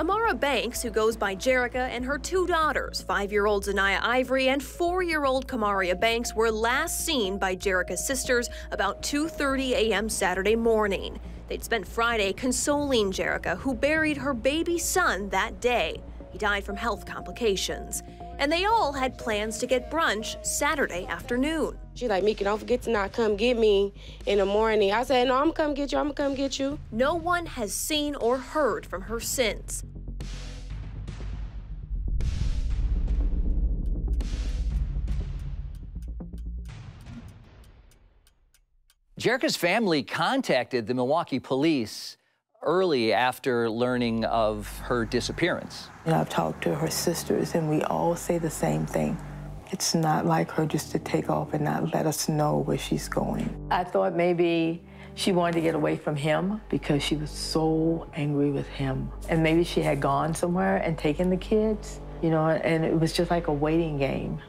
Amarah Banks, who goes by Jerica, and her two daughters, five-year-old Zaniya Ivery and four-year-old Camaria Banks, were last seen by Jerica's sisters about 2.30 a.m. Saturday morning. They'd spent Friday consoling Jerica, who buried her baby son that day. He died from health complications. And they all had plans to get brunch Saturday afternoon. She's like, Mika, don't forget to not come get me in the morning. I said, no, I'm gonna come get you, I'm gonna come get you. No one has seen or heard from her since. Jerica's family contacted the Milwaukee police early after learning of her disappearance. And I've talked to her sisters, and we all say the same thing. It's not like her just to take off and not let us know where she's going. I thought maybe she wanted to get away from him because she was so angry with him. And maybe she had gone somewhere and taken the kids, you know, and it was just like a waiting game,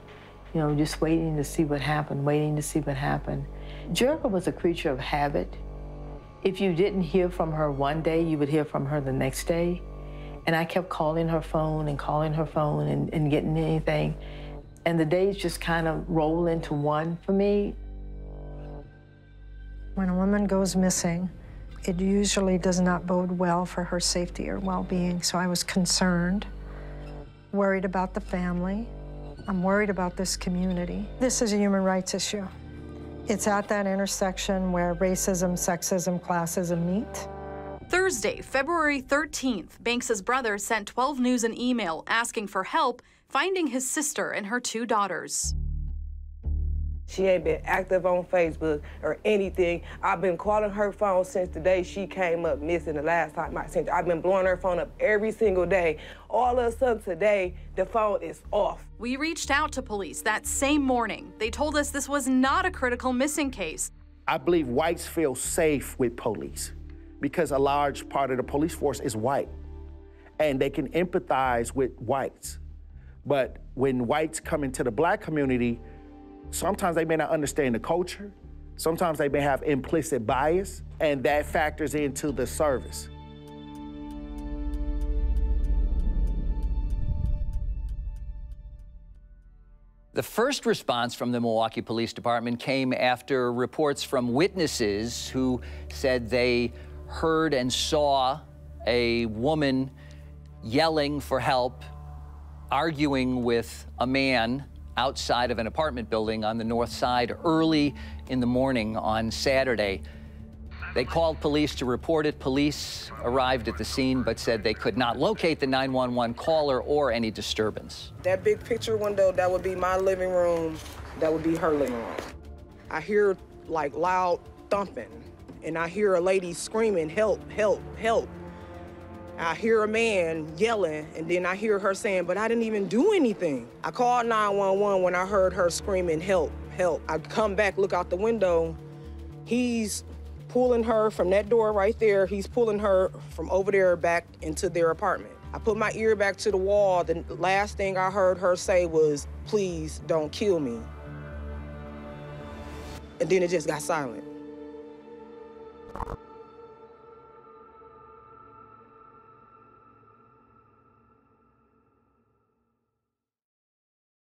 you know, just waiting to see what happened, waiting to see what happened. Jerica was a creature of habit. If you didn't hear from her one day, you would hear from her the next day. And I kept calling her phone and calling her phone and, and getting anything. And the days just kind of roll into one for me. When a woman goes missing, it usually does not bode well for her safety or well-being. So I was concerned, worried about the family. I'm worried about this community. This is a human rights issue. It's at that intersection where racism, sexism, classism meet. Thursday, February 13th, Banks's brother sent 12 News an email asking for help finding his sister and her two daughters. She ain't been active on Facebook or anything. I've been calling her phone since the day she came up missing the last time I sent her. I've been blowing her phone up every single day. All of a sudden today, the phone is off. We reached out to police that same morning. They told us this was not a critical missing case. I believe whites feel safe with police because a large part of the police force is white and they can empathize with whites. But when whites come into the black community, Sometimes they may not understand the culture. Sometimes they may have implicit bias, and that factors into the service. The first response from the Milwaukee Police Department came after reports from witnesses who said they heard and saw a woman yelling for help, arguing with a man outside of an apartment building on the north side early in the morning on Saturday. They called police to report it. Police arrived at the scene but said they could not locate the 911 caller or any disturbance. That big picture window, that would be my living room. That would be her living room. I hear like loud thumping and I hear a lady screaming, help, help, help. I hear a man yelling, and then I hear her saying, but I didn't even do anything. I called 911 when I heard her screaming, help, help. I come back, look out the window. He's pulling her from that door right there. He's pulling her from over there back into their apartment. I put my ear back to the wall. The last thing I heard her say was, please don't kill me. And then it just got silent.